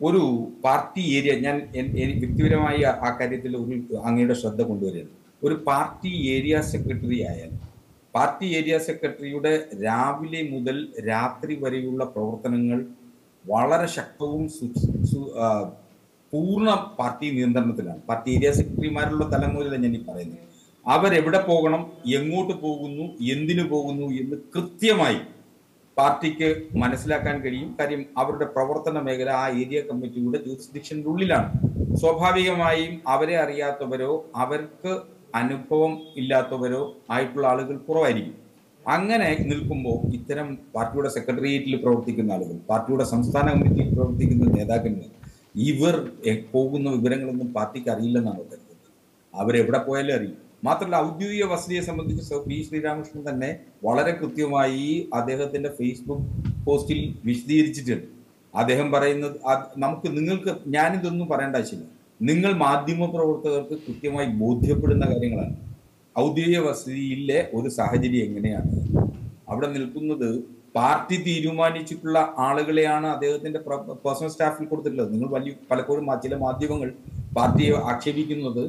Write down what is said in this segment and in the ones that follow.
ഒരു party area ഞാൻ വ്യക്തിപരമായി ആ- കാര്യത്തിൽ ഒരു അങ്ങയുടെ ശ്രദ്ധ കൊണ്ടുവരുന്നത് ഒരു പാർട്ടി ഏരിയ സെക്രട്ടറി ആയാൽ പാർട്ടി ഏരിയ സെക്രട്ടറിയുടെ രാവിലെ മുതൽ രാത്രി വരെയുള്ള പ്രവർത്തനങ്ങൾ വളരെ ശക്തവും പൂർണ പാർട്ടി നിയന്ത്രണത്തിലാണ്. പാർട്ടി ഏരിയ സെക്രട്ടറിമാരുള്ള തലമുറയിലാണ് ഞാൻ ഈ പറയുന്നത്. അവരെവിടെ പോകണം എങ്ങോട്ട് പോകുന്നു എന്തിനു പോകുന്നു എന്ന് കൃത്യമായി പാർട്ടിക്ക് മനസ്സിലാക്കാൻ കഴിയും. കാര്യം അവരുടെ പ്രവർത്തന മേഖല ആ ഏരിയ കമ്മിറ്റിയുടെ ജൂറിസ്ഡിക്ഷന്റെ ഉള്ളിലാണ്. സ്വാഭാവികമായും അവരെ അറിയാത്തവരോ അവർക്ക് അനുഭവം ഇല്ലാത്തവരോ ആയിട്ടുള്ള ആളുകൾ കുറവായിരിക്കും. അങ്ങനെ നിൽക്കുമ്പോൾ ഇത്തരം പാർട്ടിയുടെ സെക്രട്ടേറിയറ്റിൽ പ്രവർത്തിക്കുന്ന ആളുകൾ പാർട്ടിയുടെ സംസ്ഥാന കമ്മിറ്റിയിൽ പ്രവർത്തിക്കുന്ന നേതാക്കന്മാർ ഇവർ പോകുന്ന വിവരങ്ങളൊന്നും പാർട്ടിക്ക് അറിയില്ലെന്നാണ് കരുതുന്നത്. അവരെവിടെ പോയാലും അറിയും. മാത്രമല്ല ഔദ്യോഗിക വസതിയെ സംബന്ധിച്ച് പി ശ്രീരാമകൃഷ്ണൻ തന്നെ വളരെ കൃത്യമായി അദ്ദേഹത്തിന്റെ ഫേസ്ബുക്ക് പോസ്റ്റിൽ വിശദീകരിച്ചിട്ടുണ്ട്. അദ്ദേഹം പറയുന്നത് നമുക്ക് നിങ്ങൾക്ക് ഞാനിതൊന്നും പറയേണ്ട ആവശ്യമില്ല. നിങ്ങൾ മാധ്യമ പ്രവർത്തകർക്ക് കൃത്യമായി ബോധ്യപ്പെടുന്ന കാര്യങ്ങളാണ്. ഔദ്യോഗിക വസതിയിലെ ഒരു സാഹചര്യം എങ്ങനെയാണ്? അവിടെ നിൽക്കുന്നത് പാർട്ടി തീരുമാനിച്ചിട്ടുള്ള ആളുകളെയാണ് അദ്ദേഹത്തിന്റെ പേഴ്സണൽ സ്റ്റാഫിൽ കൊടുത്തിട്ടുള്ളത്. നിങ്ങൾ വലിയ പലപ്പോഴും ചില മാധ്യമങ്ങൾ പാർട്ടിയെ ആക്ഷേപിക്കുന്നത്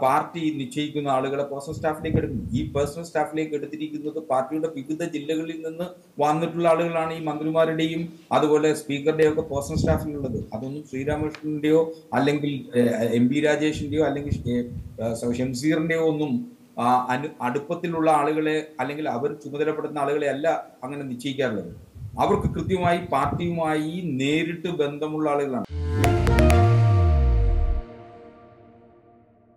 പാർട്ടി നിശ്ചയിക്കുന്ന ആളുകളെ പേഴ്സണൽ സ്റ്റാഫിലേക്ക് എടുക്കും ഈ പേഴ്സണൽ സ്റ്റാഫിലേക്ക് എടുത്തിരിക്കുന്നത് പാർട്ടിയുടെ വിവിധ ജില്ലകളിൽ നിന്ന് വന്നിട്ടുള്ള ആളുകളാണ് ഈ മന്ത്രിമാരുടെയും അതുപോലെ സ്പീക്കറുടെയും ഒക്കെ പേഴ്സണൽ സ്റ്റാഫിലുള്ളത് അതൊന്നും ശ്രീരാമകൃഷ്ണന്റെയോ അല്ലെങ്കിൽ എം പി രാജേഷിന്റെയോ അല്ലെങ്കിൽ ഷംസീറിന്റെയോ ഒന്നും അനു അടുപ്പത്തിലുള്ള ആളുകളെ അല്ലെങ്കിൽ അവർ ചുമതലപ്പെടുന്ന ആളുകളെ അല്ല അങ്ങനെ നിശ്ചയിക്കാറുള്ളത്. അവർക്ക് കൃത്യമായി പാർട്ടിയുമായി നേരിട്ട് ബന്ധമുള്ള ആളുകളാണ്.